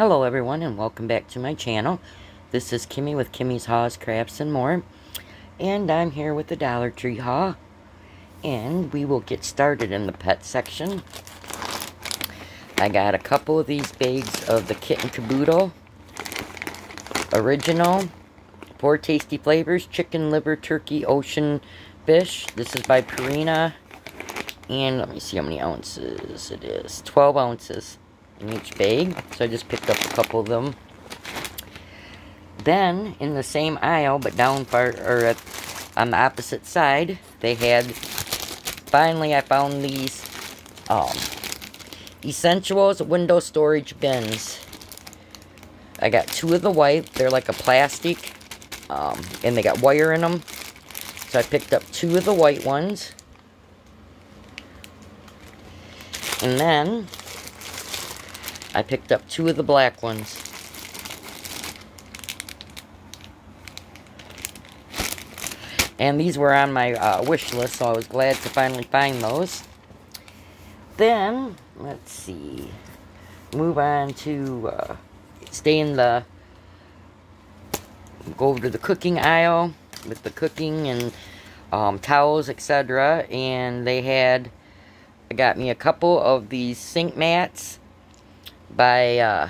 Hello everyone and welcome back to my channel. This is Kimmy with Kimmy's Haws, Crafts and More. And I'm here with the Dollar Tree haul. And we will get started in the pet section. I got a couple of these bags of the Kit & Kaboodle. Original. Four tasty flavors. Chicken, liver, turkey, ocean fish. This is by Purina. And let me see how many ounces it is. 12 ounces in each bag. So I just picked up a couple of them. Then, in the same aisle, but down far, or at, on the opposite side, they had, finally I found these, um, Essentials window storage bins. I got two of the white, they're like a plastic, um, and they got wire in them. So I picked up two of the white ones. And then, I picked up two of the black ones. And these were on my uh, wish list, so I was glad to finally find those. Then, let's see, move on to uh, stay in the, go over to the cooking aisle with the cooking and um, towels, etc. And they had, I got me a couple of these sink mats by uh,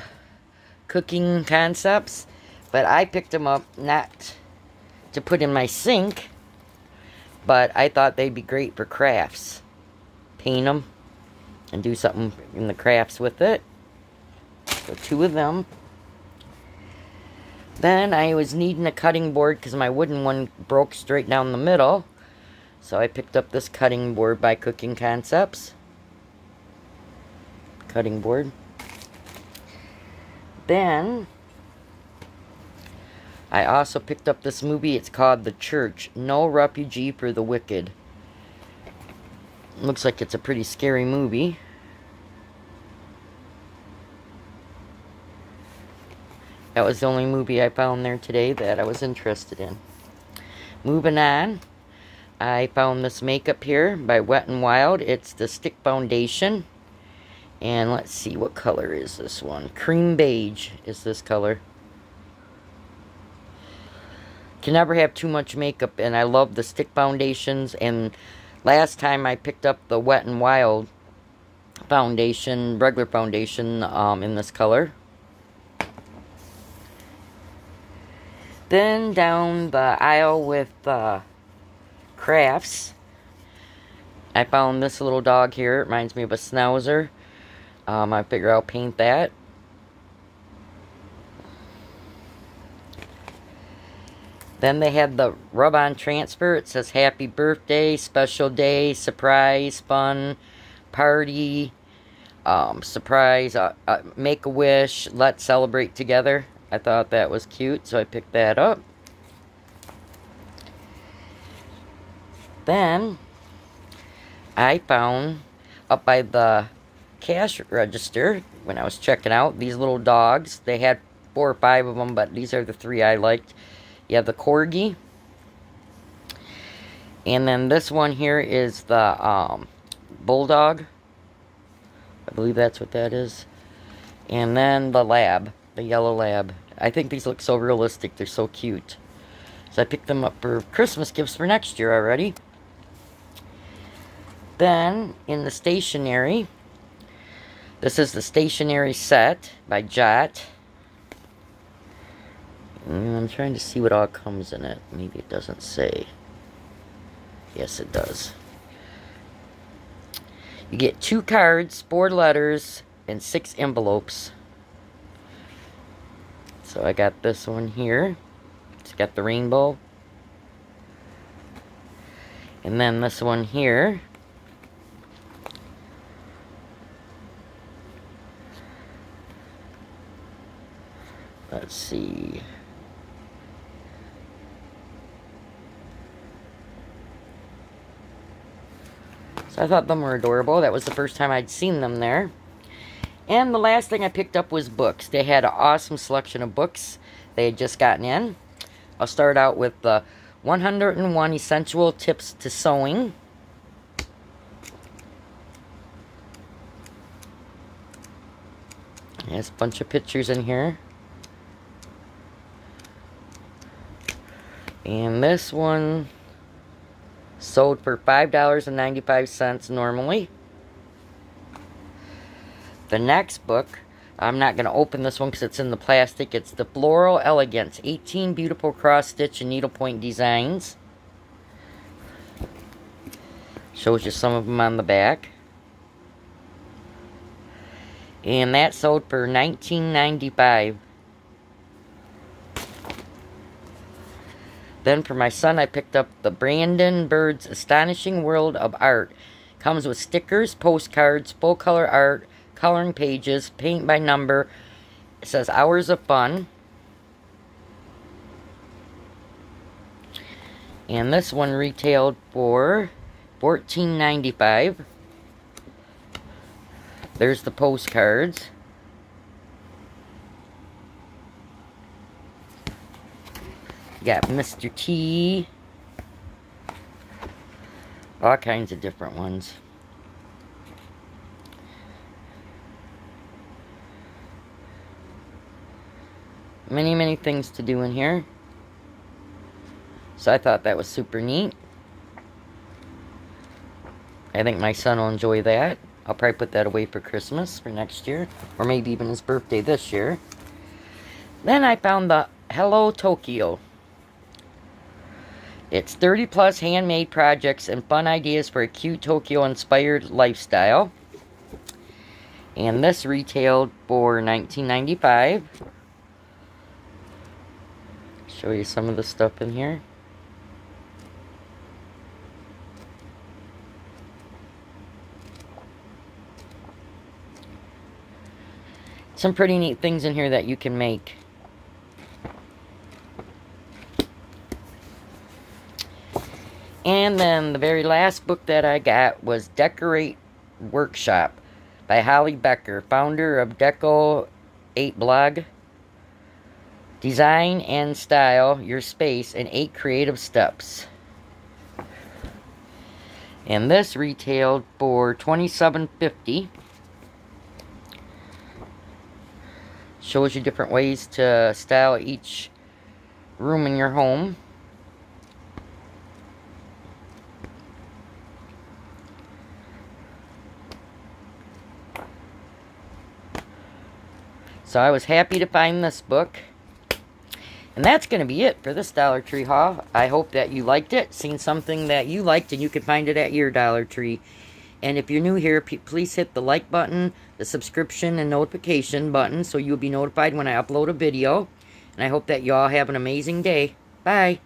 Cooking Concepts. But I picked them up not to put in my sink, but I thought they'd be great for crafts. Paint them and do something in the crafts with it. So two of them. Then I was needing a cutting board because my wooden one broke straight down the middle. So I picked up this cutting board by Cooking Concepts. Cutting board. Then, I also picked up this movie. It's called The Church. No Refugee for the Wicked. Looks like it's a pretty scary movie. That was the only movie I found there today that I was interested in. Moving on, I found this makeup here by Wet n Wild. It's the Stick Foundation. And let's see, what color is this one? Cream beige is this color. Can never have too much makeup, and I love the stick foundations. And last time I picked up the Wet n Wild foundation, regular foundation, um, in this color. Then down the aisle with uh, crafts, I found this little dog here. It reminds me of a schnauzer. Um, I figure I'll paint that. Then they had the rub-on transfer. It says happy birthday, special day, surprise, fun, party, um, surprise, uh, uh, make a wish, let's celebrate together. I thought that was cute, so I picked that up. Then, I found up by the cash register when I was checking out these little dogs. They had four or five of them, but these are the three I liked. You have the Corgi. And then this one here is the um, Bulldog. I believe that's what that is. And then the Lab, the yellow Lab. I think these look so realistic. They're so cute. So I picked them up for Christmas gifts for next year already. Then, in the stationery, this is the stationary set by Jot. Mm, I'm trying to see what all comes in it. Maybe it doesn't say. Yes, it does. You get two cards, four letters, and six envelopes. So I got this one here. It's got the rainbow. And then this one here. Let's see. So I thought them were adorable. That was the first time I'd seen them there. And the last thing I picked up was books. They had an awesome selection of books they had just gotten in. I'll start out with the 101 Essential Tips to Sewing. There's a bunch of pictures in here. And this one sold for $5.95 normally. The next book, I'm not going to open this one because it's in the plastic. It's the Floral Elegance, 18 beautiful cross-stitch and needlepoint designs. Shows you some of them on the back. And that sold for $19.95. Then for my son, I picked up the Brandon Bird's Astonishing World of Art. Comes with stickers, postcards, full color art, coloring pages, paint by number. It says Hours of Fun. And this one retailed for $14.95. There's the postcards. Got Mr. T. All kinds of different ones. Many, many things to do in here. So I thought that was super neat. I think my son will enjoy that. I'll probably put that away for Christmas for next year. Or maybe even his birthday this year. Then I found the Hello Tokyo. It's 30 plus handmade projects and fun ideas for a cute Tokyo inspired lifestyle. And this retailed for $19.95. Show you some of the stuff in here. Some pretty neat things in here that you can make. And then the very last book that I got was Decorate Workshop by Holly Becker, founder of Deco 8 blog. Design and style your space in 8 creative steps. And this retailed for $27.50. Shows you different ways to style each room in your home. So I was happy to find this book. And that's going to be it for this Dollar Tree haul. I hope that you liked it, seen something that you liked, and you can find it at your Dollar Tree. And if you're new here, please hit the like button, the subscription, and notification button so you'll be notified when I upload a video. And I hope that you all have an amazing day. Bye.